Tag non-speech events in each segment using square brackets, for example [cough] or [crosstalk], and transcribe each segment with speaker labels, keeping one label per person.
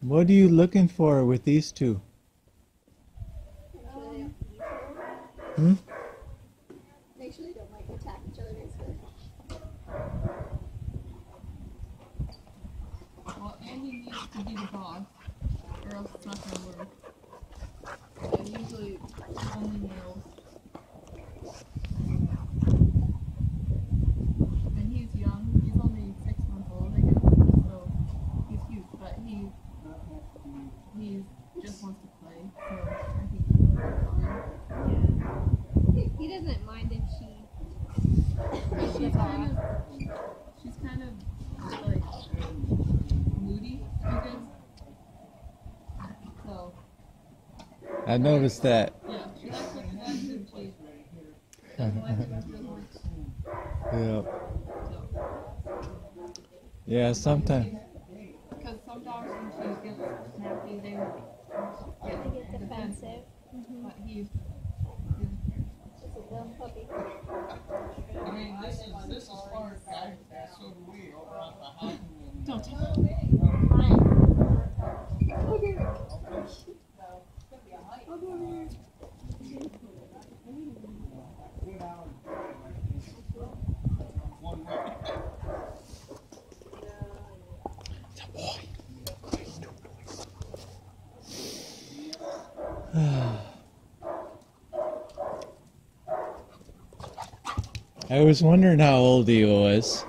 Speaker 1: What are you looking for with these two? Hmm?
Speaker 2: They don't like attack each other
Speaker 3: or else it's not going to work. And usually, only. I
Speaker 1: noticed that.
Speaker 3: yeah.
Speaker 1: Yeah, sometimes.
Speaker 3: Because some dogs, when she gets snappy, they get
Speaker 2: defensive.
Speaker 3: But he's. Don't tell
Speaker 4: me. [sighs]
Speaker 1: I was wondering how old he was.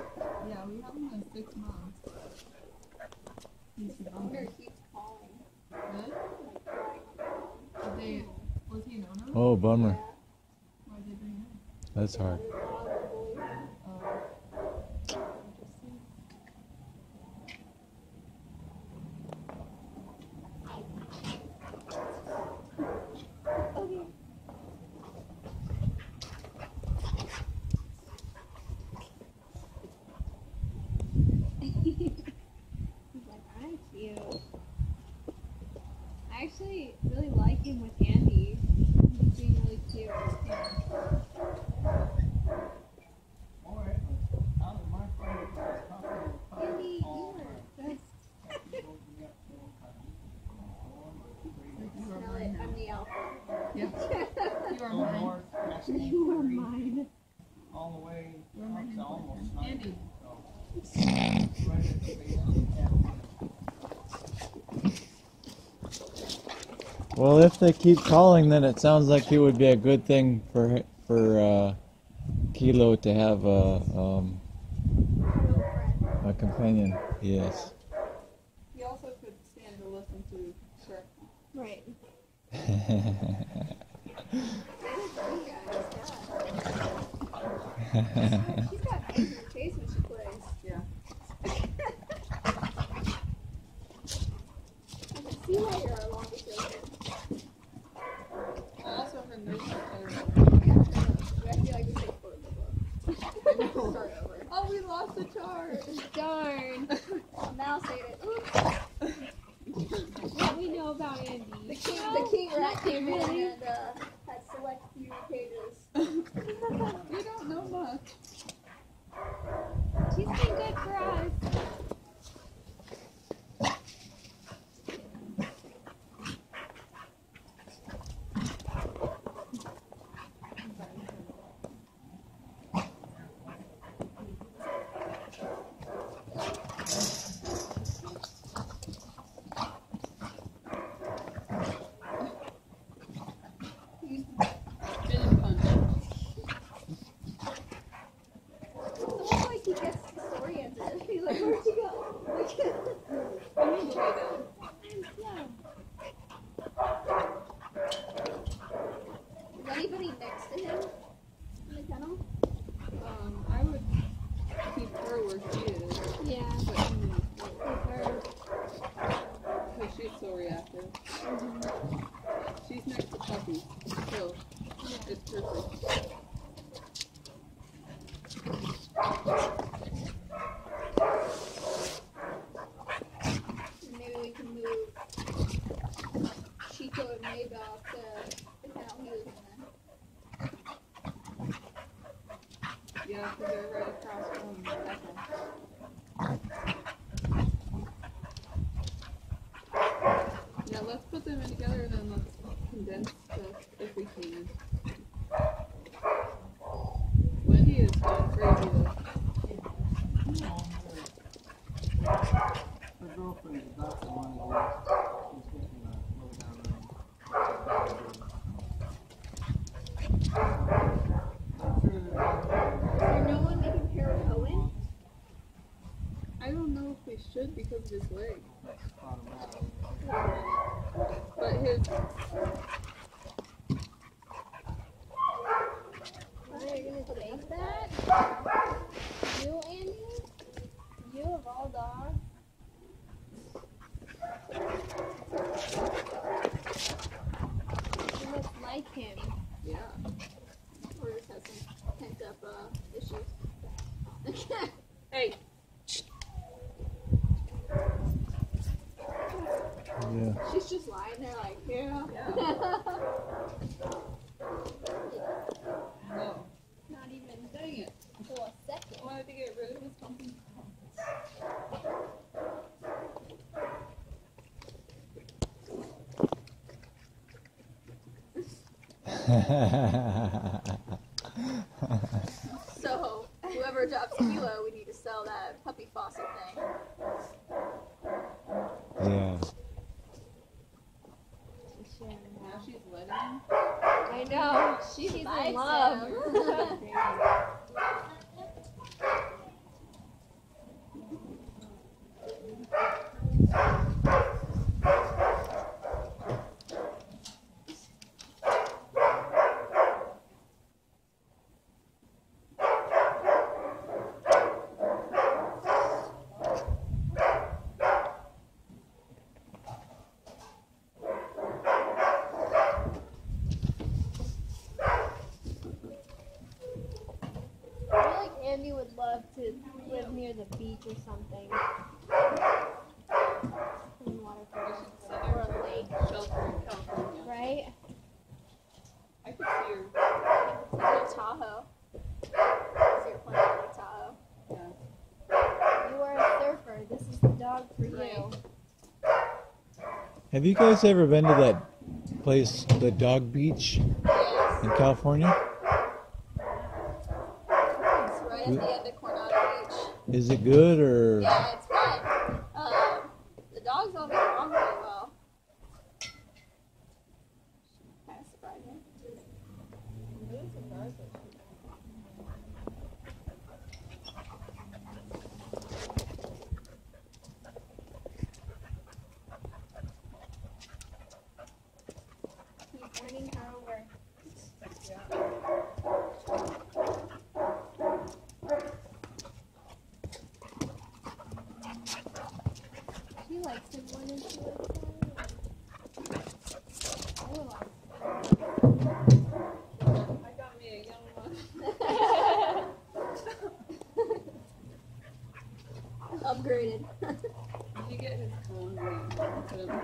Speaker 1: Well, if they keep calling, then it sounds like it would be a good thing for for uh, Kilo to have a um, a companion. Yes.
Speaker 3: He also could stand to listen to Shrek.
Speaker 2: Right. [laughs] She's got mouse ate it. Oops. what we know about Andie. The king, the king rat came in and uh,
Speaker 3: Cause
Speaker 2: she's
Speaker 3: so reactive. She's next to Puppy, so it's perfect. Let's put them in together and then let's condense stuff if we can. Wendy is going crazy though.
Speaker 4: My girlfriend's adopted one of these. She's getting a lowdown on. I'm sure
Speaker 2: Is
Speaker 4: that.
Speaker 2: there no one we can pair with Owen?
Speaker 3: I don't know if we should because of his leg.
Speaker 4: That's automatic.
Speaker 3: But his
Speaker 2: Are you gonna take that? You, Andie? You of all dogs? You must like him.
Speaker 3: yeah.
Speaker 2: Or just has some pent up uh, issues.
Speaker 3: Hey,
Speaker 1: Yeah.
Speaker 2: She's just lying there like, yeah.
Speaker 3: no.
Speaker 2: Not even
Speaker 3: Dang it.
Speaker 2: for a second.
Speaker 3: I wanted to get rid of his pumpkin. [laughs]
Speaker 2: So, whoever adopts Kilo, we need to sell that puppy faucet thing.
Speaker 1: yeah.
Speaker 3: Now she's letting him.
Speaker 2: I know. She's, in love. Would love to live near the beach or something. In waterfall. Or a lake,
Speaker 3: Shelter in California.
Speaker 2: right?
Speaker 3: I could see her.
Speaker 2: Lake Tahoe. Is your plan Lake Tahoe?
Speaker 3: Yeah.
Speaker 2: You are a surfer. This is the dog for you.
Speaker 1: Have you guys ever been to that place, the Dog Beach in California? Is it good or?
Speaker 2: Yeah, it's fun. Um, the dogs don't get along very well. Kind of surprising. He's learning how to work. She likes him more than she likes Ella.
Speaker 3: I got me a young one.
Speaker 2: Upgraded.
Speaker 3: Did you get his clone? Wait, put him-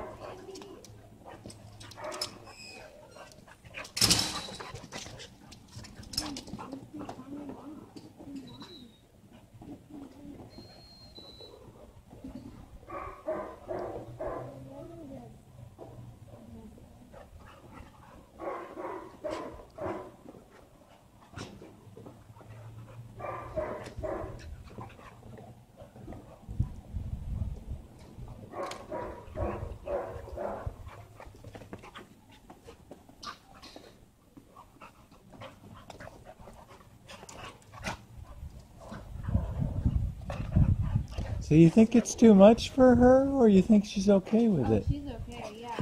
Speaker 1: So you think it's too much for her, or you think she's okay with
Speaker 2: Oh,
Speaker 1: it?
Speaker 2: she's okay, yeah.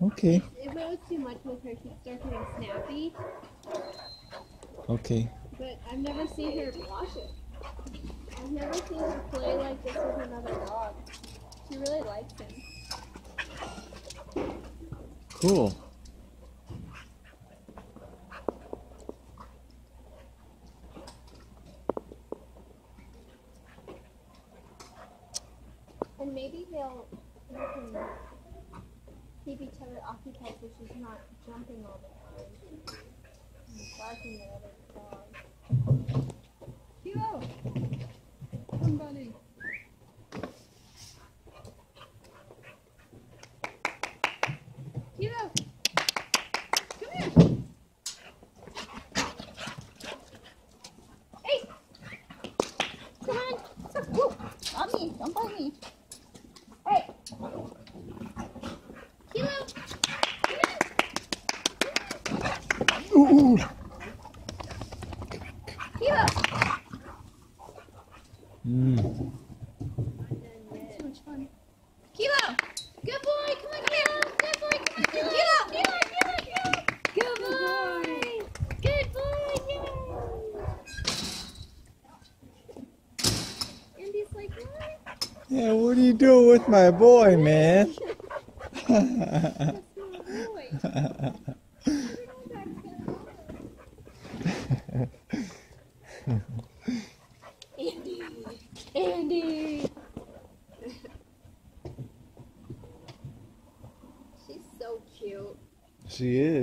Speaker 1: Okay.
Speaker 2: If it was too much with her, she'd start getting snappy.
Speaker 1: Okay.
Speaker 2: But I've never seen her wash it. I've never seen her play like this with another dog. She really likes him.
Speaker 1: Cool.
Speaker 2: then maybe they'll keep each other occupied so she's not jumping all the time and barking at other dogs. Kilo! Come, buddy. Kilo! Don't bite me. Kilo.
Speaker 1: Mm.
Speaker 2: Too much fun. Kilo. Good boy. Come on, Kilo. Good boy. Come on, Kilo. Kilo. Kilo. Kilo. Good boy. Good boy. Yeah. Andie's like, what?
Speaker 1: Yeah, what are you doing with my boy, man? [laughs]
Speaker 2: That's my boy. [laughs] Andie. Andie. She's so cute.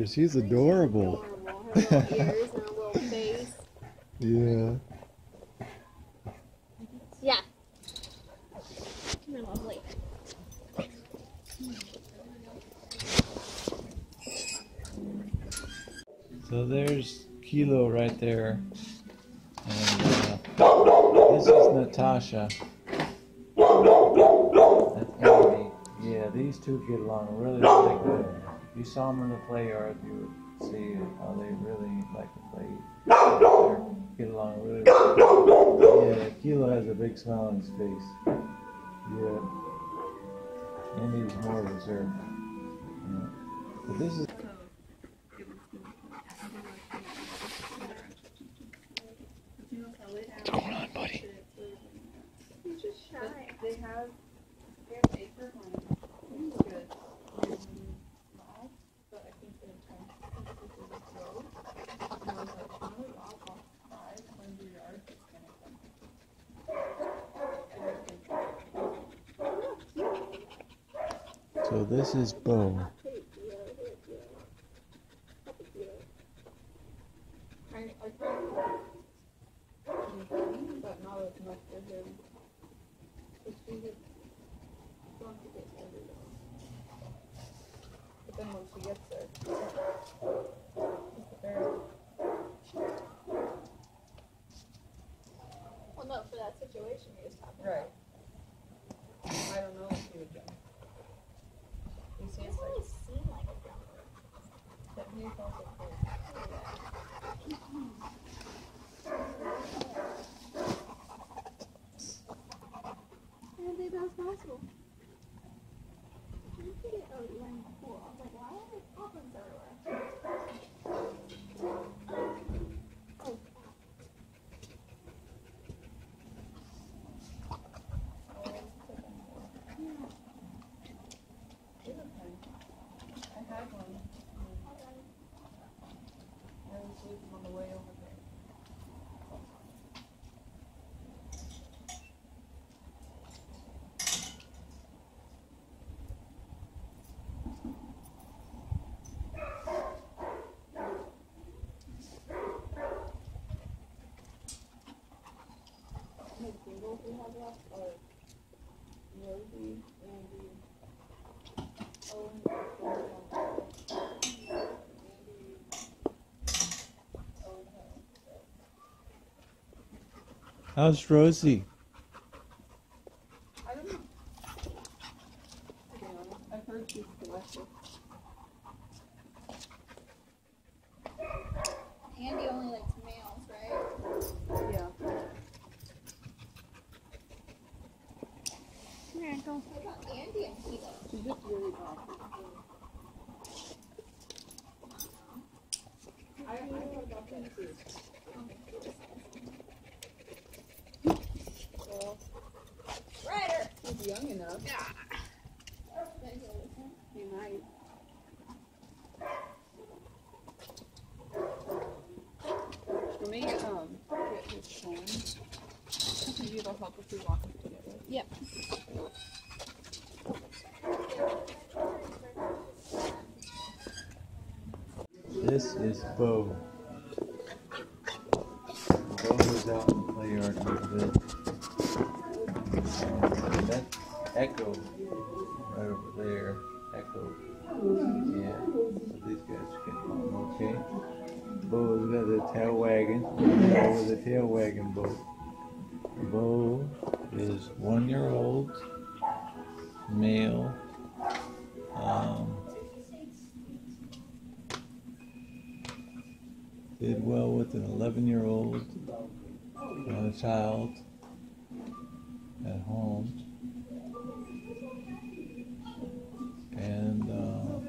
Speaker 1: She is. She's adorable.
Speaker 2: Adorable. Her little ears [laughs] and her little face.
Speaker 1: Yeah.
Speaker 2: Yeah. Come here, lovely.
Speaker 1: So there's Kilo right there. And uh, this is Natasha. That's Andie. Yeah, these two get along really, really good. You saw them in the play yard, you would see how they really like to play. They get along really, good. Yeah, Kilo has a big smile on his face. Yeah. Andie's more reserved. Yeah. But this is
Speaker 3: So it was good. I did like the But you know how they have.
Speaker 1: What's going on, buddy?
Speaker 2: He's just
Speaker 3: But
Speaker 2: shy.
Speaker 3: they have they have acre land. It's good. And lots, but I think they're trying to keep this as a road. And I was like, you know, I'll walk five hundred yards, it's gonna come.
Speaker 1: so this is Beau.
Speaker 3: I, I tried anything, but not as much for him. Cause she was going to get everywhere. But then when she gets this is very
Speaker 2: Well, no, for that situation he was talking
Speaker 3: Right. I don't know if he would jump.
Speaker 2: Doesn't really seem like a jumper.
Speaker 3: but he's also cool.
Speaker 2: I didn't think that was possible. Look at it. Oh, you're in the pool. I was like, why are there goblins everywhere? Oh,
Speaker 3: He's okay. I had one. um, I was with him on the way over there. How many we have left are Rosie, Andie, Owen,
Speaker 1: How's Rosie?
Speaker 3: I don't know. To be honest, I've heard she's selective.
Speaker 2: Andie only likes males, right?
Speaker 3: Yeah.
Speaker 2: Come here, go. What about Andie and Kilo?
Speaker 3: She's just really bad. I, I thought about that too. Well,
Speaker 2: Ryder!
Speaker 3: he's young enough. Yeah! He might. Let me um get his phone. Maybe it'll help if we walk together.
Speaker 2: Yep.
Speaker 1: This is Beau. Beau is out in the play yard a little bit. Um, that's Echo right over there. Echo. Yeah. So these guys are getting okay. Beau's got the tail wagon. Beau with the tail wagon Beau. Beau is one year old, male. Did well with an 11 year old child at home. And uh,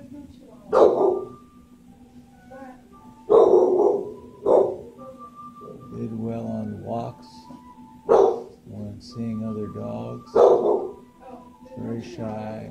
Speaker 1: did well on walks when seeing other dogs. Very shy